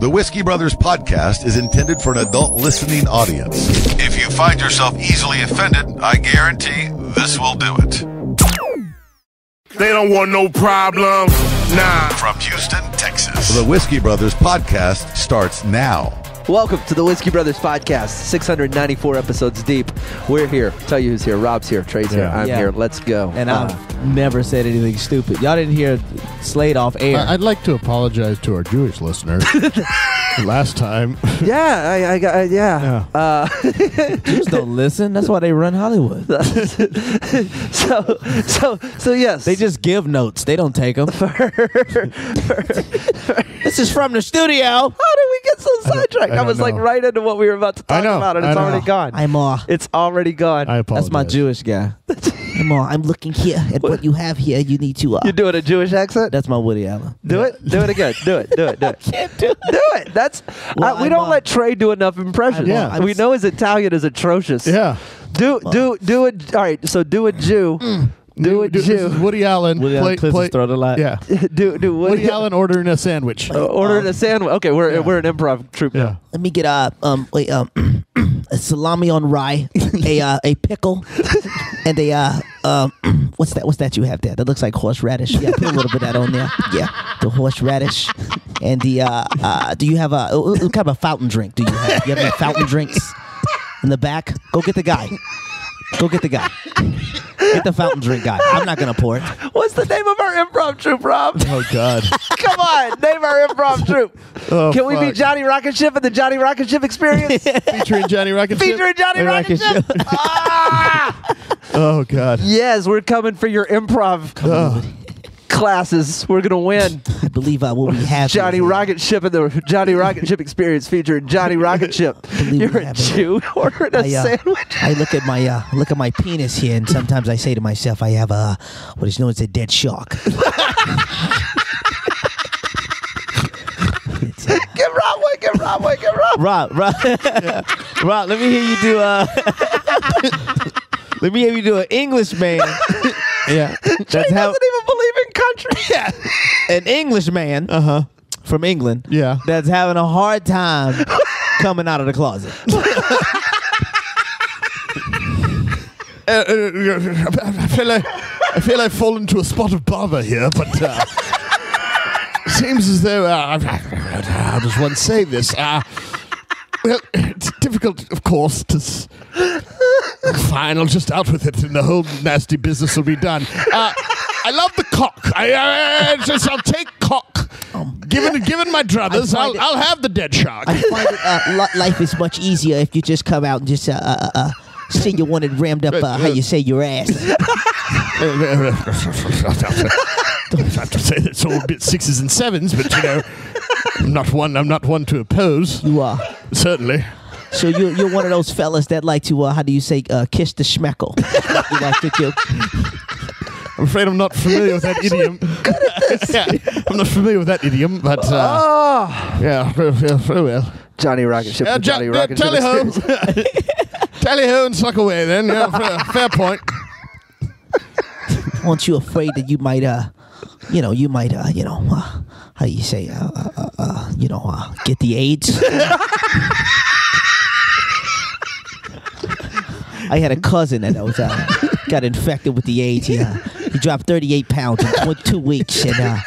The Whiskey Brothers podcast is intended for an adult listening audience. If you find yourself easily offended, I guarantee this will do it. They don't want no problem. Nah. From Houston, Texas. The Whiskey Brothers podcast starts now. Welcome to the Whiskey Brothers podcast, 694 episodes deep. We're here. Tell you who's here. Rob's here. Trey's here. Yeah. I'm Yeah. here. Let's go. And Uh, I've never said anything stupid. Y'all didn't hear Slade off air. I- I'd like to apologize to our Jewish listeners. Last time, yeah, I, I got, uh, yeah. Uh, Jews don't listen. That's why they run Hollywood. so, so, so yes. They just give notes. They don't take them. this is from the studio. How did we get so sidetracked? I I, don't was like know. right into what we were about to I talk know, about, and I it's know. already gone. I'm uh, it's already gone. I apologize. That's my Jewish guy. I'm uh, I'm looking here at what you have here. You need to uh, You're doing a Jewish accent? That's my Woody Allen. Do it. Do it again. Do it. Do it. Do it. Can't do it. Do it. That's Well, uh, we I'm, don't uh, let Trey do enough impressions. Yeah. I'm we s- know his Italian is atrocious. Yeah. Do do do it. All right. So do a Jew. Do a this Jew. is Woody Allen. Woody Allen play, clears play- his throat a lot. Yeah. do do Woody Woody, Allen ordering a sandwich. uh, ordering a sandwich. Okay, we're Yeah. we're an improv troupe. Yeah. now. let me get uh um wait um a salami on rye, a uh, a pickle, and a uh um what's that? What's that you have there? That looks like horseradish. Yeah, put a little bit of that on there. Yeah, the horseradish, and the uh, uh do you have a uh, what kind of a fountain drink? Do you have? You have any fountain drinks in the back? Go get the guy. Go get the guy. Get the fountain drink guy. I'm not gonna pour it. What's the name of our improv troupe, Rob? Oh God. Come on, name our improv troupe. Oh, Can we be fuck. Johnny Rocket Ship and the Johnny Rocket Ship Experience? Featuring Johnny Rocket. Ship? Featuring Johnny Rocket Rocket Ship. Ah! Oh God. Yes, we're coming for your improv classes. We're gonna win. I believe what we have. here Johnny Rocket Ship and the Johnny Rocket Ship Experience featuring Johnny Rocket Ship. You're a. Jew ordering a I, uh, sandwich. I look at my uh, look at my penis here, and sometimes I say to myself, I have a what is known as a dead shark. Uh, Get Rob one, get Rob one, get Rob. Rob, Rob, Rob, let me hear you do uh Let me hear you do an Englishman. yeah. He That's how doesn't even believe country. Yeah. an Englishman Uh huh. from England Yeah. that's having a hard time coming out of the closet. Uh, uh, I feel like I feel I've fallen into a spot of bother here, but uh, seems as though uh, how does one say this? Uh, well, it's difficult, of course, to. S- Fine, I'll just out with it, and the whole nasty business will be done. Uh, I love the cock. I uh, just I'll take cock. Given given my druthers, I I'll, it- I'll have the dead shark. I find it, uh, life is much easier if you just come out and just uh, uh, uh, say you want it rammed up. Uh, how you say your ass? I have to say that's all bit sixes and sevens, but you know, I'm not one. I'm not one to oppose. You are. Certainly. So you're you're one of those fellas that like to uh, how do you say uh, kiss the schmeckle? you like to. I'm afraid I'm not familiar with that idiom. yeah, I'm not familiar with that idiom, but uh, Oh, yeah, very, well. Johnny Rocket Ship. Uh, Johnny Rocket Ship tally ho, Experience. tally ho, and suck away. Then, yeah, fair, fair point. Aren't you afraid that you might uh, you know, you might uh, you know, uh, how do you say uh, uh, uh, uh you know, uh, get the AIDS? I had a cousin that was uh, got infected with the AIDS. He, uh, he dropped 38 pounds in tw- two weeks, and uh,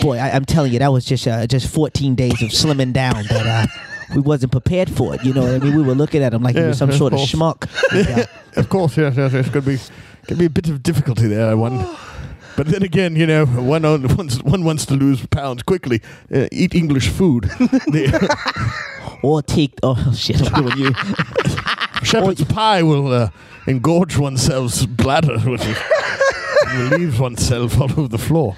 boy, I, I'm telling you, that was just uh, just 14 days of slimming down. But uh, we wasn't prepared for it. You know what I mean? We were looking at him like he was some of sort of schmuck. And, uh, Of course, yes, yes, yes. Could be, could be a bit of difficulty there. One, but then again, you know, one on- wants one wants to lose pounds quickly. Uh, eat English food. Or take oh shit, I'm you. shepherd's pie will uh, engorge oneself's bladder, which relieves oneself all over the floor.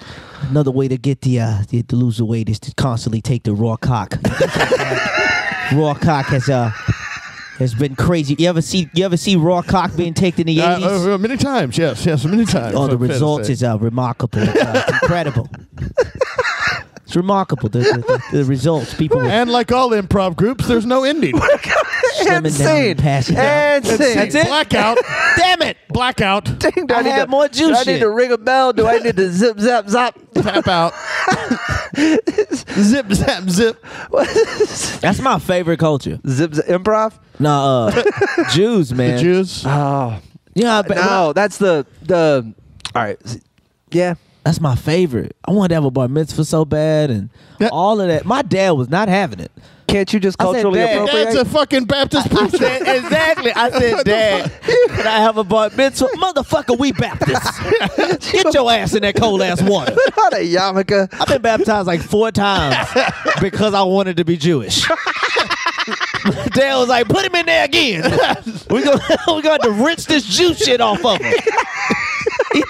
Another way to get the uh to, to lose the weight is to constantly take the raw cock. raw cock has uh has been crazy. You ever see you ever see raw cock being taken in the Uh, eighties? uh, many times, yes, yes, many times. oh, the I'm results is uh, remarkable. It's, uh, it's incredible. It's remarkable the, the, the, the results. People And like all improv groups, there's no ending. slimming down Insane. and passing out. And. That's it. Blackout. Damn it! Blackout. Ding, do I need had to- more juice. Do I need in. to ring a bell? Do I need to zip, zap, zap? Tap out. zip, zap, zip. That's my favorite culture. Zip, zip improv. No, uh, Jews, man. Jews. Oh Yeah, but no, that's the the. All right, yeah. That's my favorite. I wanted to have a bar mitzvah so bad, and Yeah. all of that. My dad was not having it. Can't you just I said, culturally Dad, appropriate? That's a fucking Baptist I preacher. said exactly. I said, Dad, can I have a bar mitzvah? Motherfucker, we Baptists. Get your ass in that cold ass water. Not a yarmulke. I've been baptized like four times because I wanted to be Jewish. Dad was like, put him in there again. We're going we going to rinse this Jew shit off of him.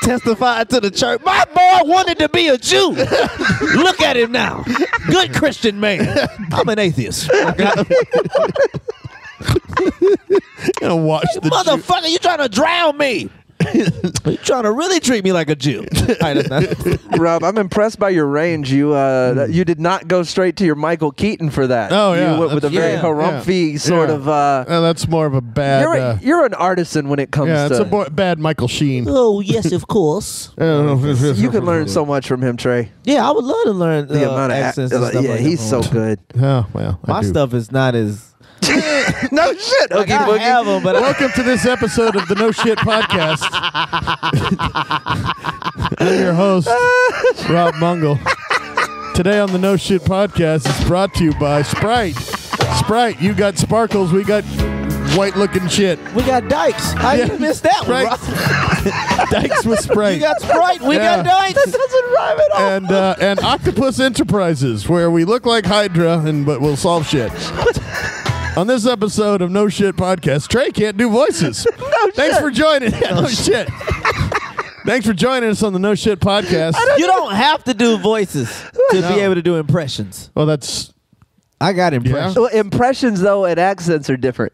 Testified to the church. My boy wanted to be a Jew. Look at him now. Good Christian man. I'm an atheist. gonna watch the Jew- Motherfucker, you trying to drown me. You trying to really treat me like a Jew. All right, that's not- Rob, I'm impressed by your range. You uh, you did not go straight to your Michael Keaton for that. Oh, yeah, you went with a very yeah, harumphy sort Yeah. of. Uh, Uh, that's more of a bad. you're uh, you're an artisan when it comes yeah, it's to. a bo- bad Michael Sheen. oh, yes, of course. you can learn so much from him, Trey. Yeah, I would love to learn The uh, amount of accents ac- and stuff yeah, like he's so good. Oh well, I My do. stuff is not as no shit, like Oogie I Boogie. have 'em, but Welcome to this episode of the No Shit Podcast. I'm your host, Rob Mungle. Today on the No Shit Podcast is brought to you by Sprite. Sprite, you got sparkles, we got white looking shit. we got Dykes. How Yeah. you missed that one? Sprite. Rob? Dykes with Sprite. You got Sprite. We Yeah. got Dykes. doesn't rhyme at all. and uh, and Octopus Enterprises, where we look like Hydra and but we'll solve shit. On this episode of No Shit Podcast, Trey can't do voices. no Thanks shit. for joining. no shit. Thanks for joining us on the No Shit Podcast. You don't have to do voices to No. be able to do impressions. well, that's I got impressions. Well, impressions though and accents are different.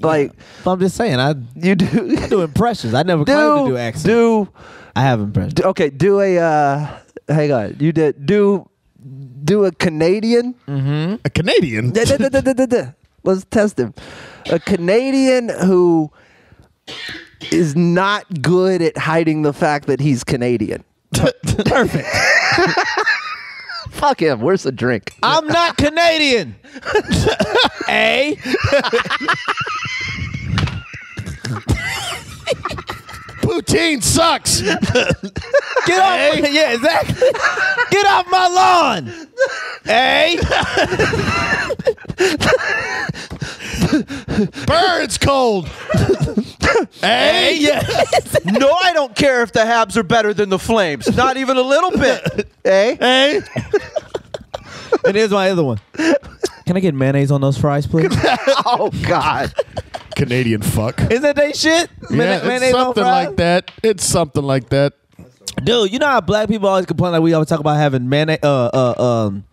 Like But I'm just saying, I you do do impressions. I never claimed to do do accents. do I have impressions. do- okay. Do a uh, hang on. You did do do a Canadian. a Canadian. Da- da- da- da. Let's test him. A Canadian who is not good at hiding the fact that he's Canadian. Perfect. Fuck him. Where's the drink? I'm not Canadian. A. Poutine sucks. Get off. Yeah, exactly. Get off my lawn. A. Birds cold. A. Yes. no, I don't care if the Habs are better than the Flames. Not even a little bit. eh? Hey, And here's my other one. Can I get mayonnaise on those fries, please? Oh God. Canadian fuck. Is that they shit? Yeah, Mayonnaise- it's mayonnaise something like that. It's something like that. Dude, you know how black people always complain like we always talk about having mayonnaise, uh, uh, um,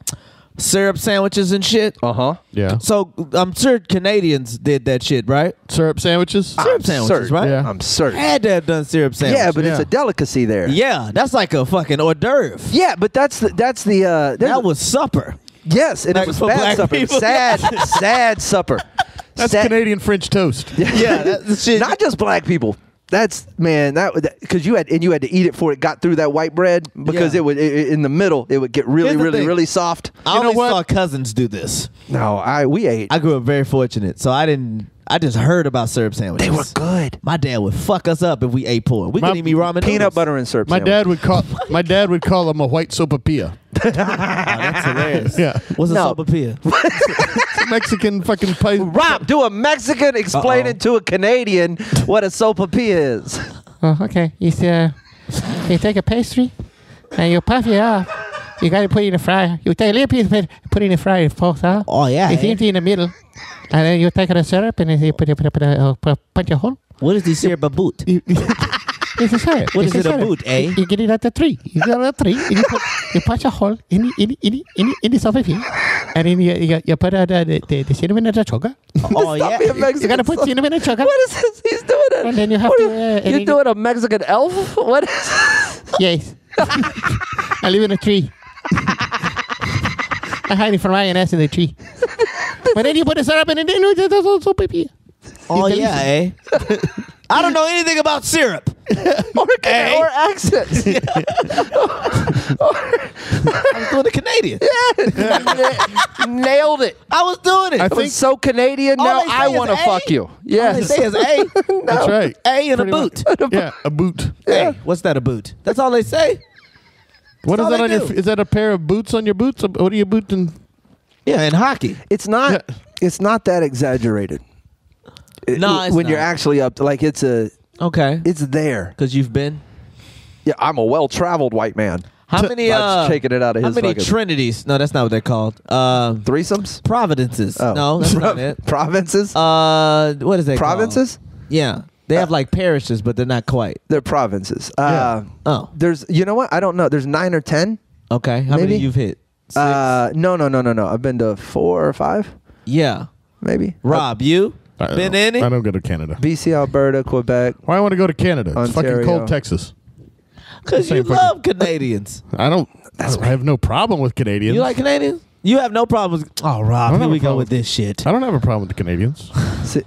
syrup sandwiches and shit. Uh huh. Yeah. So I'm sure Canadians did that shit, right? Syrup sandwiches. Syrup sandwiches, right? Yeah. I'm certain. Had to have done syrup sandwiches. Yeah, but it's a delicacy there. yeah, that's like a fucking hors d'oeuvre. Yeah, but that's the that's the uh That was supper. yes, and like it was for bad supper. people. Sad, sad supper. That's Sad- Canadian French toast. Yeah, that's shit. Not just black people. That's man, that because you had and you had to eat it before it got through that white bread because Yeah. it would it, it- in the middle it would get really Here's the really thing. really soft. I You know only what? saw cousins do this. No, I we ate. I grew up very fortunate, so I didn't. I just heard about syrup sandwiches. they were good. My dad would fuck us up if we ate poor. We My- couldn't eat ramen. Peanut noodles. butter and syrup. My sandwich. dad would call my dad would call him a white sopapilla. Oh, that's hilarious. Yeah. What's a No. sopapilla? Mexican fucking pie. Rob, do a Mexican explain Uh-oh. it to a Canadian what a sopapilla is. Oh, okay. It's uh, you take a pastry and you puff it up. You got to put it in the fryer. You take a little piece of it, put it in the fryer, it falls out. Oh, yeah, It's eh? empty in the middle, and then you take the syrup and then you put it, put it, put it, uh, put, punch a hole. What is the syrup a boot? You, it's a syrup. What it's is it, a syrup. boot, eh? You, you get it at the tree. You get it at the tree. And you, put, you punch a hole in the in the, in the, in the, in the sofa and then you, you, you put uh, the, the, the cinnamon and the sugar. Oh yeah. Stop being Mexican. You got to put cinnamon and sugar. What is this? He's doing it. And then you have what to, uh, you're then- doing a Mexican elf. What is? Yes. I live in a tree. I hide it from my ass in the tree. but then you put the syrup in it, then it's also pippi. Oh It's yeah, eh? I don't know anything about syrup. or, A. or accents. I was doing the Canadian. Nailed it. I was doing it. I It think was so Canadian. All Now they say I is want to A. fuck you. All Yes. they say is A. that's right. A and a Pretty boot. much. Yeah, a boot. Hey, what's that a boot? That's all they say. What is that on your? do. f- Is that a pair of boots on your boots? What are you booting? Yeah, in hockey. It's not. It's not that exaggerated. It- No, it's when you're not. actually up, to, like it's a, Okay. it's there. Because you've been. Yeah, I'm a well-traveled white man. How many? That's Uh, taking it out of how his many fucking- trinities? No, that's not what they're called. Uh, Threesomes. providences. Oh. No, that's not it. Provinces. Uh, what is that? called? Provinces. Yeah, they have like parishes, but they're not quite. They're provinces. Uh, Oh, There's, you know what? I don't know. There's nine or ten. okay. How Maybe. many you've hit? Six? Uh, no, no, no, no, no. I've been to four or five, yeah. maybe. Rob, you I don't been know. any? I don't go to Canada. BC, Alberta, Quebec. Why I want to go to Canada? It's fucking Ontario. cold Texas. Because you Same fucking- love Canadians. I don't. I have no problem with Canadians. You like Canadians? You have no problems. Oh, Rob, don't here have we go problem. with this shit. I don't have a problem with the Canadians. Si-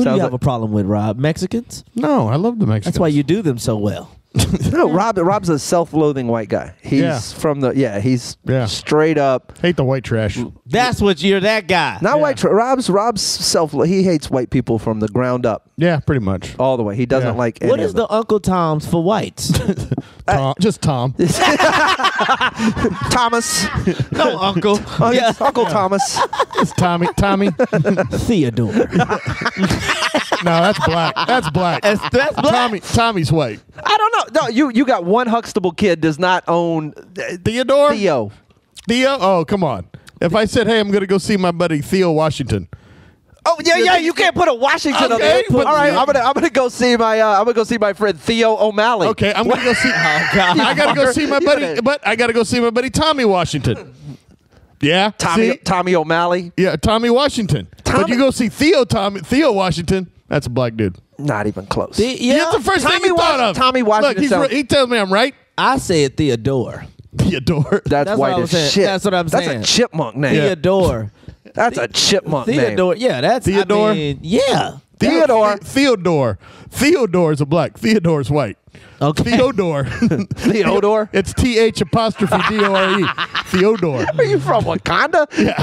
Who do you have like- a problem with, Rob? Mexicans? No, I love the Mexicans. That's why you do them so well. no, Rob. Rob's a self-loathing white guy. He's Yeah. from the. Yeah, he's Yeah. straight up. hate the white trash. That's what you're that guy. Not white. Tra- Rob's Rob's self. He hates white people from the ground up, Yeah, pretty much. all the way. He doesn't Yeah. like. Any what is of the Uncle Tom's for whites? Tom, just Tom. Thomas? no, Uncle. Oh, yeah. yes, Uncle Thomas. It's Tommy. Tommy. Theodore. No, that's black. That's black. That's, that's black. Tommy. Tommy's white. I don't know. No, you you got one Huxtable kid does not own Theodore. Theo. Theo. Oh, come on. If I said, "Hey, I'm going to go see my buddy Theo Washington," Oh yeah, yeah. You can't put a Washington on Okay, there. but- All right, I'm gonna I'm gonna go see my uh, I'm gonna go see my friend Theo O'Malley. okay, I'm going to go see. I got to go see my buddy, but I got to go see my buddy Tommy Washington. Yeah, Tommy See? Tommy O'Malley. Yeah, Tommy Washington. But you go see Theo Tommy Theo Washington. That's a black dude. Not even close. The- yeah, That's the first Tommy thing you Wash- thought of. Tommy Look, Washington he's sounds- right- he tells me I'm right. I said Theodore. Theodore. That's, That's what white I was as saying. shit. That's what I'm saying. That's a chipmunk name. Theodore. That's a chipmunk Theodore. Yeah, that's I Theodore? mean, yeah. Theodore. Theodore. Theodore is a black. Theodore's white. Okay. Theodore. name. Theodore. it's T H apostrophe D O R E. Theodore. Are you from Wakanda? Yeah.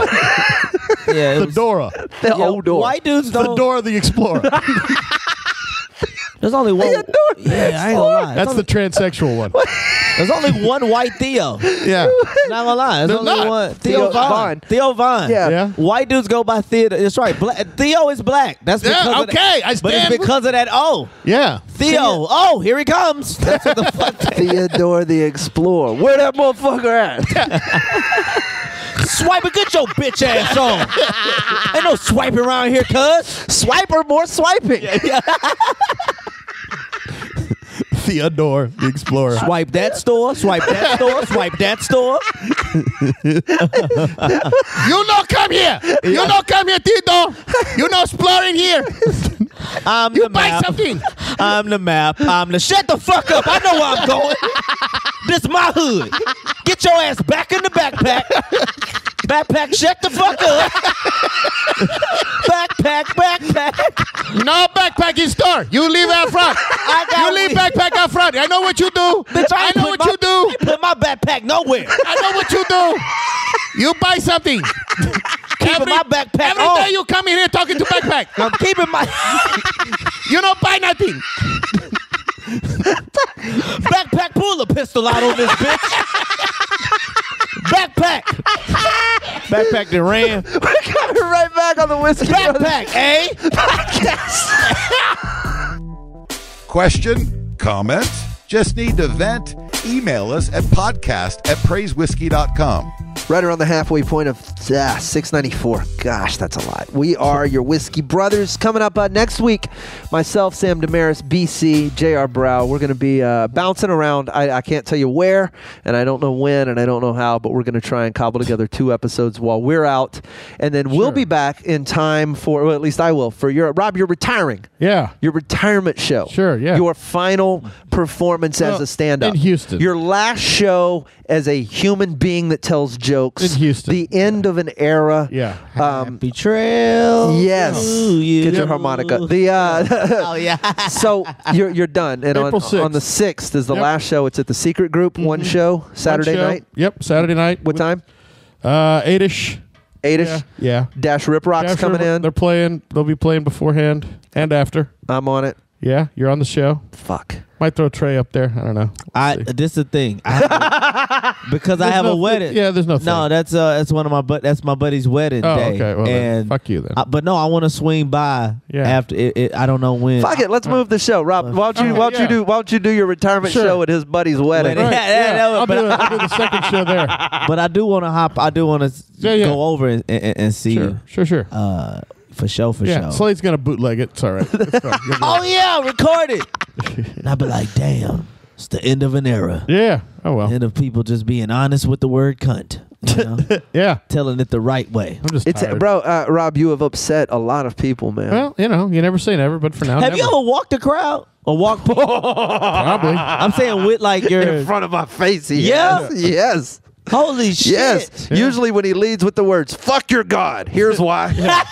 it was- Theodora. Theodore. White dudes don't. Theodora the Explorer. There's only one. Theodore the Yeah, I ain't gonna lie. That's the transsexual one. There's only one white Theo. Yeah. Not gonna lie. There's There's only not. one. Theo, Theo Von. Von. Theo Von. Yeah. Yeah. White dudes go by Theodore. That's right. Black, Theo is black. That's Yeah, because of okay, that- I But it's because of that. Oh, Yeah. Theo. Oh, here he comes. That's what the fuck. Theodore the Explorer. Where that motherfucker at? Swipe and get your bitch ass on. Ain't no swiping around here, cuz. Swiper, more swiping. Theodore the Explorer. Swipe that store. Swipe that store. Swipe that store. You not come here. You not come here, Theodore. You not exploring here. I'm You the buy map. something. I'm the map. I'm the. Shut the fuck up. I know where I'm going. this my hood. Get your ass back in the backpack. Backpack, shut the fuck up. backpack, backpack. No backpack in store. You leave out front. I got You leave we- backpack out front. I know what you do. Bitch, I ain't know what my- you do. I put my backpack nowhere. I know what you do. You buy something. Keeping my backpack Every on. day you come in here talking to backpack. I'm keeping my You don't buy nothing. backpack. Pull a pistol out on this bitch. backpack. Backpack that ran. We're coming right back on the whiskey. Backpack, eh? Question? Comment? Just need to vent? Email us at podcast at praisewhiskey.com. Right around the halfway point of ah, 694. Gosh, that's a lot. We are your Whiskey Brothers. Coming up uh, next week, myself, Sam Damaris, BC, JR Brow. We're going to be uh, bouncing around. I, I can't tell you where, and I don't know when, and I don't know how, but we're going to try and cobble together two episodes while we're out. And then we'll be back in time for, well, at least I will, for your, Rob, you're retiring. Yeah. Your retirement show. Sure, yeah. Your final performance as a stand-up. in Houston. Your last show as a human being that tells jokes. In Houston. The end of an era. Yeah. Um, Happy trail. yes. to you. Get your harmonica. The uh, Oh yeah. so you're you're done. And on, April 6th. on the sixth is the Yep. last show. It's at the Secret Group. One show Saturday One show. night. Yep, Saturday night. What time? Uh, eight-ish. Eight-ish. Yeah. Yeah. Dash Rip Rock's After coming in. They're playing. They'll be playing beforehand and after. I'm on it. Yeah, you're on the show. Fuck. Might throw Trey up there. I don't know. We'll I see. this is the thing. I have- because I There's have no a thing- wedding. yeah, there's no No, thing. that's uh that's one of my but that's my buddy's wedding Oh, day. okay. Well, then, and fuck you then. I- but no, I want to swing by Yeah. after it, it, I don't know when. Fuck it. Let's move the show. Rob, why don't you Okay, why don't you do why don't you do your retirement Sure. show at his buddy's wedding? Wedding. Right, Yeah, yeah, yeah. that I'll, would- do but- the, I'll do the second show there. But I do want to hop. I do want to Yeah, yeah. go over and, and, and see Sure, you. sure, sure. Uh, for show, for yeah, show. Slade's gonna bootleg it. It's all right. It's fine. You'll be all oh right. yeah, record it. and I'd be like, damn, it's the end of an era. Yeah. Oh well. End of people just being honest with the word cunt. You know? Yeah. Telling it the right way. I'm just It's tired. bro, uh, Rob. You have upset a lot of people, man. Well, you know, you never say never, but for now, Have never. you ever walked a crowd or walked? Probably. I'm saying with like your in front of my face. He Yeah. has. Yes. Holy shit. Yes. Usually when he leads with the words "fuck your god," here's why.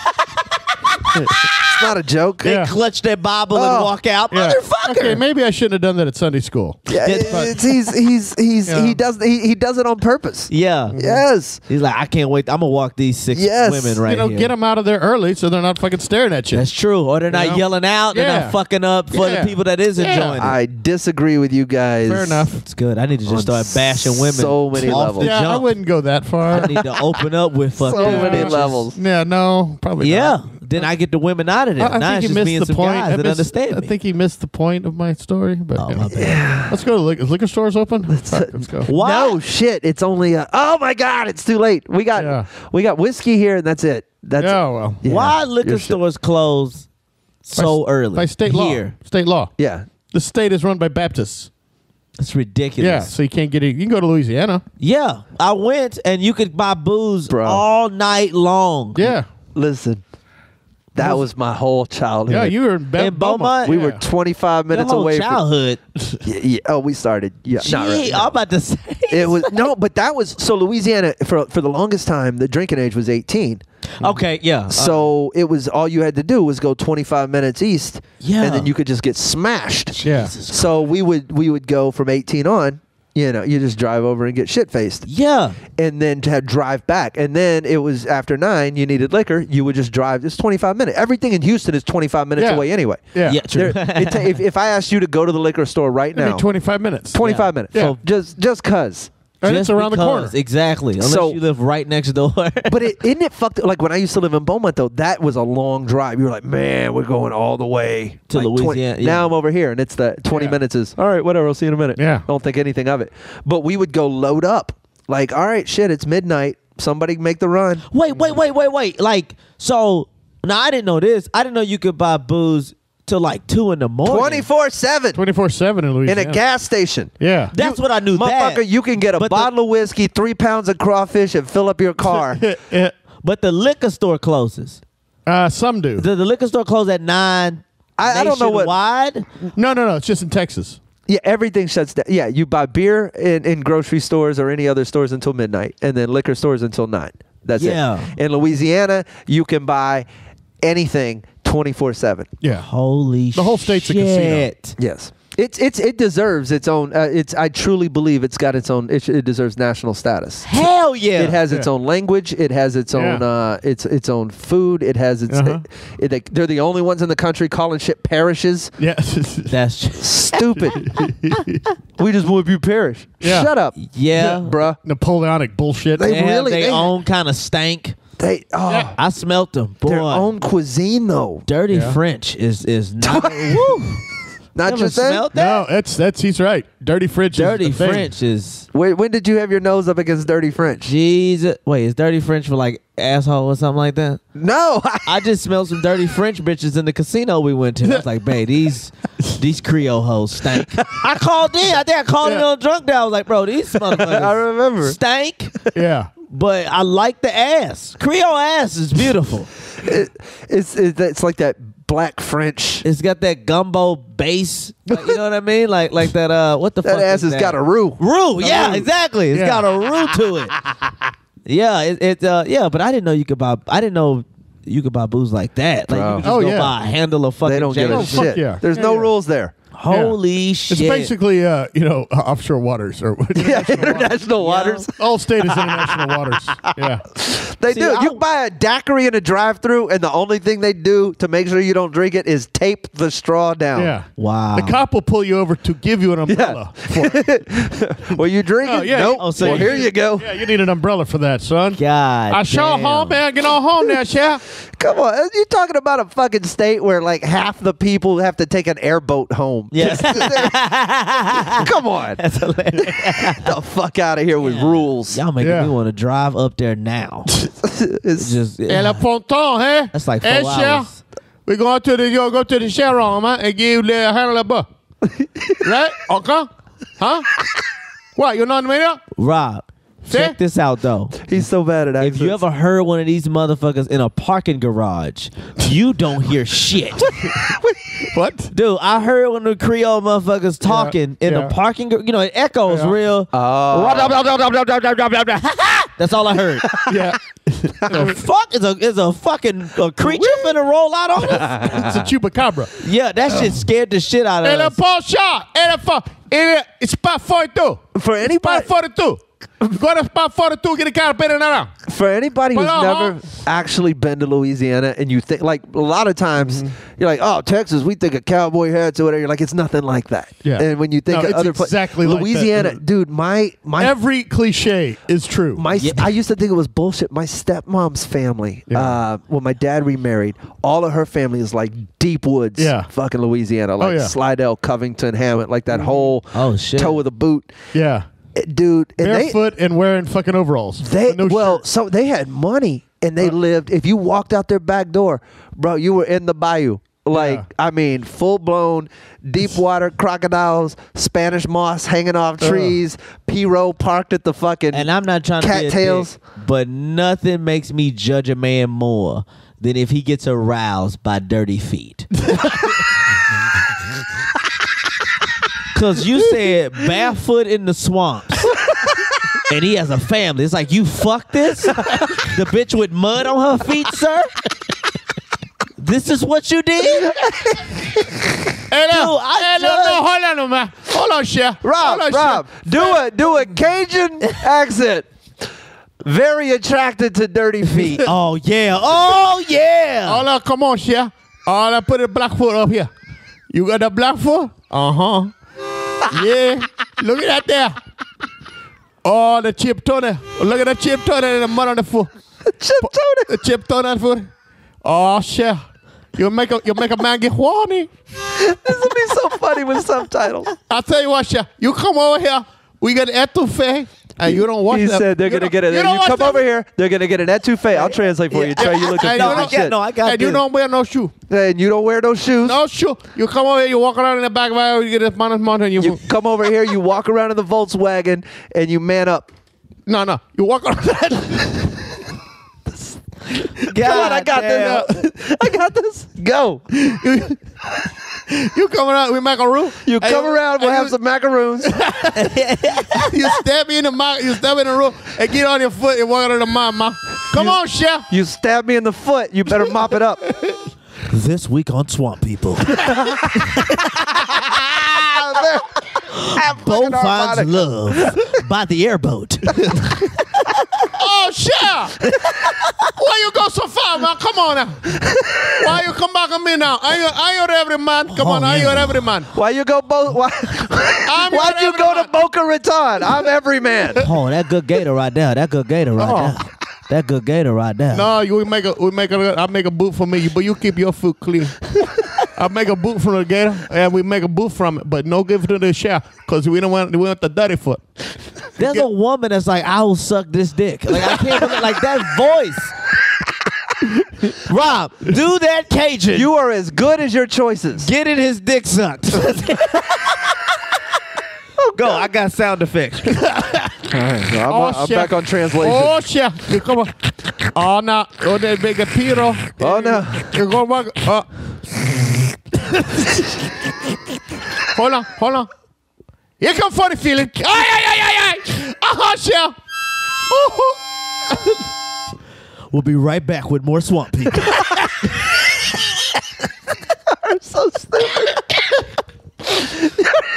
it's not a joke. They Yeah. clutch their Bible Oh. and walk out, Yeah. motherfucker. Okay, maybe I shouldn't have done that at Sunday school. Yeah, It's fun. it's, he's he's he's Yeah. he does he, he does it on purpose. yeah. Yes. He's like, I can't wait. I'm gonna walk these six Yes. women right you know, here. get them out of there early so they're not fucking staring at you. That's true. Or they're not know? yelling out. They're Yeah. not fucking up for Yeah. the people that is Yeah. enjoying it. I disagree with you guys. Fair enough. It's good. I need to just On start bashing women. so many off levels. The yeah, I jump. wouldn't go that far. I need to open up with fucking So many bitches. levels. yeah, no, probably Yeah. not. Then I get the women out of there. I, I now think it's he just being missed the some point. guys I, that missed- understand I me. think he missed the point of my story. But Oh, yeah. my bad. let's go to liquor, liquor stores open. Fuck, let's go. Why? No shit. It's only a, oh my god. It's too late. We got Yeah. we got whiskey here and that's it. That's Yeah, well, Yeah. Why liquor Your shit. stores close so by, early? by state Here. law. State law. yeah. The state is run by Baptists. It's ridiculous. Yeah, so you can't get it. You can go to Louisiana. Yeah, I went and you could buy booze Bro. all night long. Yeah, Listen. That was my whole childhood. yeah. You were in, Be- In Beaumont? we Yeah. were 25 minutes whole away childhood. from yeah, yeah. Oh, we started. Yeah. not really, no. I'm about to say. It was no, but that was so Louisiana for for the longest time. The drinking age was 18, mm-hmm. okay, yeah. Uh, so it was all you had to do was go 25 minutes east, Yeah. and then you could just get smashed. Yeah. So we would we would go from 18 on. You know, you just drive over and get shit faced, yeah. and then to have drive back, and then it was after nine. You needed liquor. You would just drive. It's 25 minutes. Everything in Houston is 25 minutes Yeah. away anyway. Yeah. Yeah, true. There- it ta- if, if I asked you to go to the liquor store right It'd be now, 25 minutes. 25 minutes. Yeah. So just just cause. And Just it's around the corner. because, Exactly. Unless So- you live right next door. But it, isn't it fucked? Like when I used to live in Beaumont, though, that was a long drive. You were like, man, we're going all the way To like, 20 Louisiana, yeah. Now I'm over here, and it's the 20 Yeah. minutes is all right. Whatever. I'll see you in a minute. Yeah. Don't think anything of it. But we would go load up. Like, all right, shit, it's midnight. Somebody make the run. wait, wait, wait, wait, wait. Like, so now I didn't know this. I didn't know you could buy booze till like two in the morning. 24 7 24 7 in Louisiana. in a gas station. Yeah. That's what I knew. Motherfucker, that. you can get a But the- bottle of whiskey, three pounds of crawfish, and fill up your car. Yeah. But the liquor store closes. Uh, some do. Does the liquor store closes at nine? I- I don't know what- Wide. no, no, no. It's just in Texas. Yeah, everything shuts down. Yeah, you buy beer in, in grocery stores or any other stores until midnight, and then liquor stores until nine. That's Yeah. it. In Louisiana, you can buy anything twenty four seven. Yeah. Holy The whole state's a casino. shit. Yes, it's it's it deserves its own. Uh, it's I truly believe it's got its own. It, it deserves national status. Hell yeah. It has its Yeah. own language. It has its own Yeah. uh, its its own food. It has its. Uh-huh. It, it- they're the only ones in the country calling shit parishes. Yeah. That's Stupid. we just want you be parish. Yeah. Shut up. yeah. bruh. Napoleonic bullshit. They They really- their they- own kind of stank. They oh, Yeah. I smelt them. Boy, their own cuisine though. dirty Yeah. French is is not. woo. Not Never just that. smelt that. no, that's that's he's right. Dirty French. Dirty is the thing. French is When, when did you have your nose up against dirty French? Jesus. Wait, is dirty French for like asshole or something like that? No. I just smelled some dirty French bitches in the casino we went to. I was like, babe, these these Creole hoes stank. I called in. I think I called in Yeah. on drunk day. I was like, bro, these motherfuckers I remember. stank. Yeah. But I like the ass. Creole ass is beautiful. It, it's, it's it's like that black French. It's got that gumbo base. Like, you know what I mean? Like like that. Uh, what the fuck. That fuck? ass is has that? got a roux. roux. Yeah, exactly. It's Yeah. got a roux to it. yeah, it, it uh, yeah, but I didn't know you could buy. I didn't know you could buy booze like that. Like Bro. you could just Oh, go yeah. buy a handle of fucking. They don't give a Oh, fuck shit. yeah. There's Yeah, no yeah. rules there. Holy shit! It's basically, uh, you know, offshore waters or Yeah, international waters. all state is international waters. Yeah. They See, do. I- You buy a daiquiri in a drive-through, and the only thing they do to make sure you don't drink it is tape the straw down. Yeah. wow. The cop will pull you over to give you an umbrella. For it. Well, you drinking? Oh, yeah. Nope. Oh, so well, you- here you go. Yeah, you need an umbrella for that, son. God. I sure damn. home, man. Get on home now, chef. Come on, you talking about a fucking state where like half the people have to take an airboat home? Yes. Come on, That's hilarious. the fuck out of here with rules. Y'all making Yeah. me want to drive up there now. It's- Just El ponton, huh? Eh? That's like four eh, hey, hours. chef. We going to the you go to the share room, man, and give you the handle of butt. right? Okay? Huh? What? You know what I mean? Rob, See? Check this out though. He's so bad at accents. If you ever heard one of these motherfuckers in a parking garage, you don't hear shit. What? Dude, I heard one of the Creole motherfuckers talking in yeah. the parking gar- You know, it echoes Yeah. real. Oh. That's all I heard. Yeah. the fuck is a is a fucking a creature finna roll out on us? it's a chupacabra. Yeah, that shit scared the shit out of El us. ponchon. El fo- El it's spot 42. for anybody, Spot 42. Go to spot 42, get a car, put for anybody who's But, uh, never actually been to Louisiana, and you think like a lot of times Mm-hmm. you're like, oh, Texas, we think of cowboy hats or whatever. You're like, it's nothing like that. Yeah. And when you think No, of it's other pla- exactly like that. Louisiana, dude, my my Every cliche is true. My, I used to think it was bullshit. My stepmom's family, Yeah. uh, when my dad remarried, all of her family is like deep woods, Yeah. fucking Louisiana, like yeah. Slidell, Covington, Hammond, like that whole Oh, shit. toe of the boot, yeah. Dude. And they, Barefoot and wearing fucking overalls. they, With no well, shirt. so they had money and they lived. If you walked out their back door, bro, you were in the bayou. Like Yeah. I mean, full blown deep water crocodiles, Spanish moss hanging off trees, pirogue parked at the fucking. And I'm not trying to be a Cattails. but nothing makes me judge a man more than if he gets aroused by dirty feet. Cause you said barefoot in the swamps. And he has a family. It's like you fuck this? the bitch with mud on her feet, sir? This is what you did? Hey, no, hey, no, no, hold on, no, man. Hold on, chef. Rob, hold on, Rob, chef. do a do a Cajun accent. Very attracted to dirty feet. Oh yeah. Oh yeah. Hold on, come on, chef. All I put the black foot up here. You got the black foot? Uh huh. yeah. Look at that there. Oh, the chip toner. Look at the chip toner and the mud on the foot. Chip Tony. The chip toner on foot. Oh, shit. You make a you make a man get horny. This would be so funny with subtitles. I'll tell you what, chef. You come over here. We got etouffee, and you don't watch He that. said they're you gonna get it. You, don't come that- over here. They're gonna get an etouffee. I'll translate for you. Trey, you look at no, don't- shit. no, I got And you don't wear no shoe. And you don't wear those shoes. No shoe. You come over here, you walk around in the back of our, you get a mountain mountain, you, You come over here. You walk around in the Volkswagen and you man up. no no. You walk around that. Come on, I got this. I got this. Go. You come around, we make a room. You come around. We'll have you, some macaroons. You stab me in the mouth, you stab me in the room, and get on your foot and walk out of the mama. Come on, chef. You stab me in the foot. You better mop it up. This week on Swamp People. Bo finds love by the airboat. Oh, chef. Why you go so far, man? Come on now. Why you come back on me now? I you, I you every man. Come Oh, on, I you every man. Why you go both? Why why'd you go to. Boca Raton? I'm every man. Oh, that good gator right there. That good gator right oh. there. That good gator right there. No, you make a we make a I make a boot for me, but you keep your foot clean. I make a boot from the gator, and we make a boot from it, but no give to the chef because we don't want we want the dirty foot. There's a woman that's like, I will suck this dick. Like I can't believe, like that voice. Rob, do that Cajun. You are as good as your choices. getting his dick sucked. Oh, Go, I got sound effects. I'm, Oh, I'm back on translation. Oh chef, you come on. Oh no, oh they make a pirogue. Oh, no. You go back. Uh, hold on, hold on. Here come funny feeling. Ay, ay, ay, ay, ay. Uh-huh, Shell. Ooh. We'll be right back with more swamp people. I'm so stupid.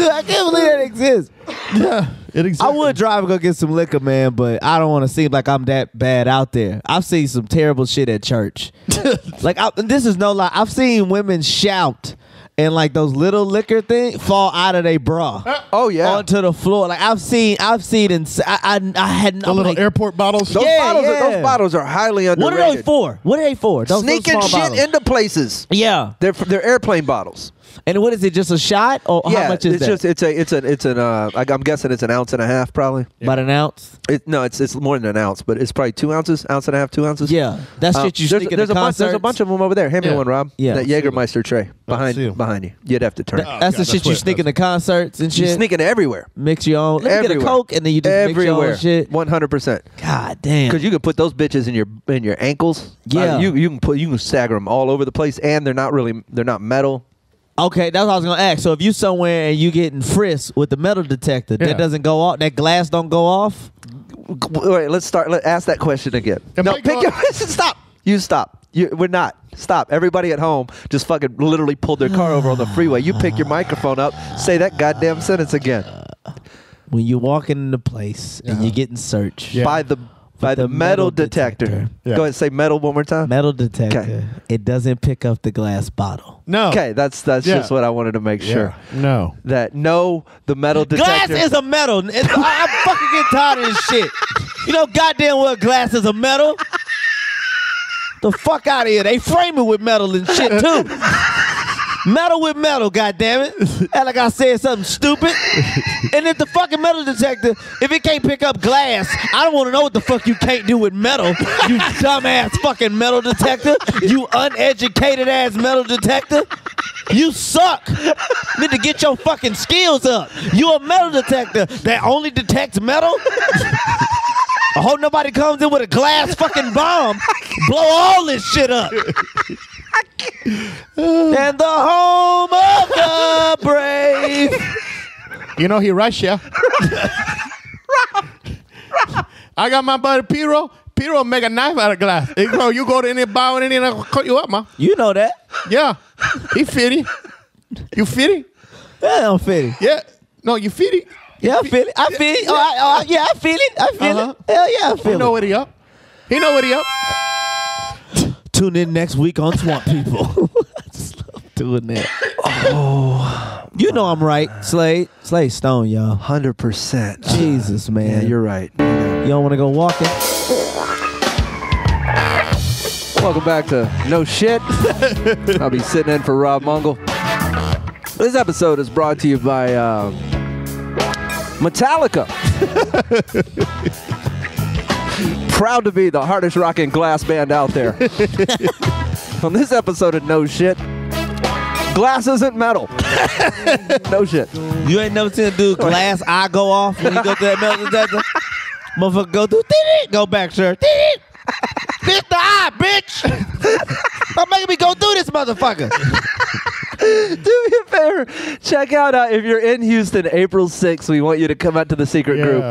Dude, I can't believe that exists. Yeah, it exists. I would drive and go get some liquor, man, but I don't want to seem like I'm that bad out there. I've seen some terrible shit at church. like, I, this is no lie. I've seen women shout and like those little liquor thing fall out of their bra uh, Oh yeah. onto the floor. Like I've seen, I've seen, and I, I, I had The little like, airport bottles. those Yeah, bottles are yeah. those bottles are highly underrated. What are they for? What are they for? Those Sneaking small shit bottles. into places. Yeah, They're they're airplane bottles. And what is it? Just a shot, or yeah, how much is it's that? just it's a it's an it's an uh I- I'm guessing it's an ounce and a half probably. About an ounce. It, no, it's it's more than an ounce, but it's probably two ounces, ounce and a half, two ounces. Yeah, that's Um, shit you there's, sneak in there's the a bunch. There's a bunch of them over there. Hand me Yeah. one, Rob. Yeah. that Jägermeister tray behind see 'em. behind you. You'd have to turn. Oh, That's the God, shit that's you what- sneak in the concerts and you shit. sneaking everywhere. mix your own. Let me get a Everywhere. coke, and then you just mix your everywhere. own shit. One hundred percent. God damn. Because you can put those bitches in your in your ankles. Yeah. Uh, you you can put you can stagger them all over the place, and they're not really they're not metal. Okay, that's what I was gonna ask. So if you somewhere and you getting frisked with the metal detector, Yeah. that doesn't go off. That glass don't go off. Wait, let's start. Let ask that question again. Am no, I pick going- your stop. You stop. You, we're not. Stop. Everybody at home just fucking literally pulled their car over on the freeway. You pick your microphone up. Say that goddamn sentence again. When you walking into place and you're getting searched, Yeah. By the by the, the metal, metal detector. detector. Yeah. Go ahead and say metal one more time. metal detector, Okay. it doesn't pick up the glass bottle. No. Okay, that's that's Yeah. just what I wanted to make Yeah. sure. No. That no, the metal detector. Glass is a metal. It's- I, I'm fucking getting tired of this shit. You know, goddamn well, glass is a metal. The fuck out of here. They frame it with metal and shit too. metal with metal, goddammit. And like I said something stupid. and if the fucking metal detector, if it can't pick up glass, I don't want to know what the fuck you can't do with metal. You dumbass fucking metal detector. You uneducated ass metal detector. You suck. Need to get your fucking skills up. You a metal detector that only detects metal? I hope nobody comes in with a glass fucking bomb. Blow all this shit up. and the home of the brave. You know he Russia. I got my buddy Piro. Piro make a knife out of glass. Hey, bro, you go to any bar and any and cut you up, man. You know that. Yeah. He fitty. You fitty? Yeah, I'm fitting. Yeah. No, you fitty. Yeah, I feel it. I feel it. Oh, I, oh, yeah, I feel it. I feel Uh-huh. it. Hell yeah, I He feel know it. what he up. He know what he up. Tune in next week on Swamp People. I just love doing that. Oh. You know I'm right, Slade. Slade Stone, y'all. Hundred percent. Jesus, Yeah, man. you're right. You don't want to go walking? Welcome back to No Shit. I'll be sitting in for Rob Mungle. This episode is brought to you by uh, Metallica. Proud to be the hardest rocking glass band out there. On this episode of No Shit, glass isn't metal. no shit. You ain't never seen a dude glass eye go off when you go to that metal detector? Motherfucker go through, go back, sir. "Dee-dee." The eye, bitch. Don't make me go through this motherfucker. Do me a favor. Check out uh, if you're in Houston, April 6th. We want you to come out to the secret Yeah. group.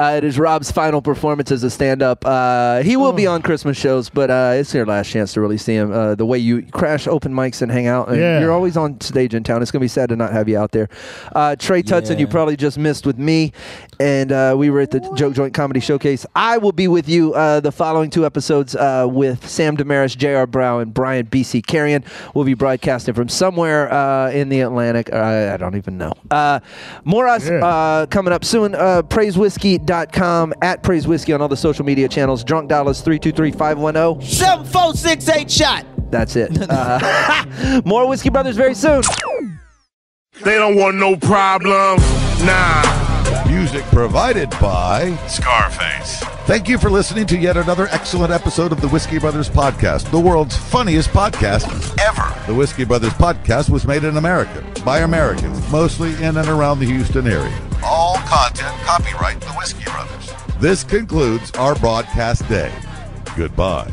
Uh, it is Rob's final performance as a stand-up. Uh, he will be on Christmas shows, but uh, it's your last chance to really see him. Uh, the way you crash open mics and hang out, and Yeah. you're always on stage in town. It's gonna be sad to not have you out there. Uh, Trey Tutson, you probably just missed with me, and uh, we were at the Joke Joint Comedy Showcase. I will be with you uh, the following two episodes uh, with Sam Damaris, J.R. Brow, and Brian B.C. Carrion. We'll be broadcasting from somewhere uh, in the Atlantic. Uh, I don't even know. Uh, more us Yeah. uh, coming up soon. Uh, PraiseWhiskey.com, at Praise Whiskey on all the social media channels. Drunk Dollars 323 510. 7468 shot. That's it. Uh, more Whiskey Brothers very soon. They don't want no problems. Nah. Music provided by Scarface. Thank you for listening to yet another excellent episode of the Whiskey Brothers Podcast, the world's funniest podcast ever. The Whiskey Brothers Podcast was made in America by Americans, mostly in and around the Houston area. All content copyright the Whiskey Brothers. This concludes our broadcast day. Goodbye.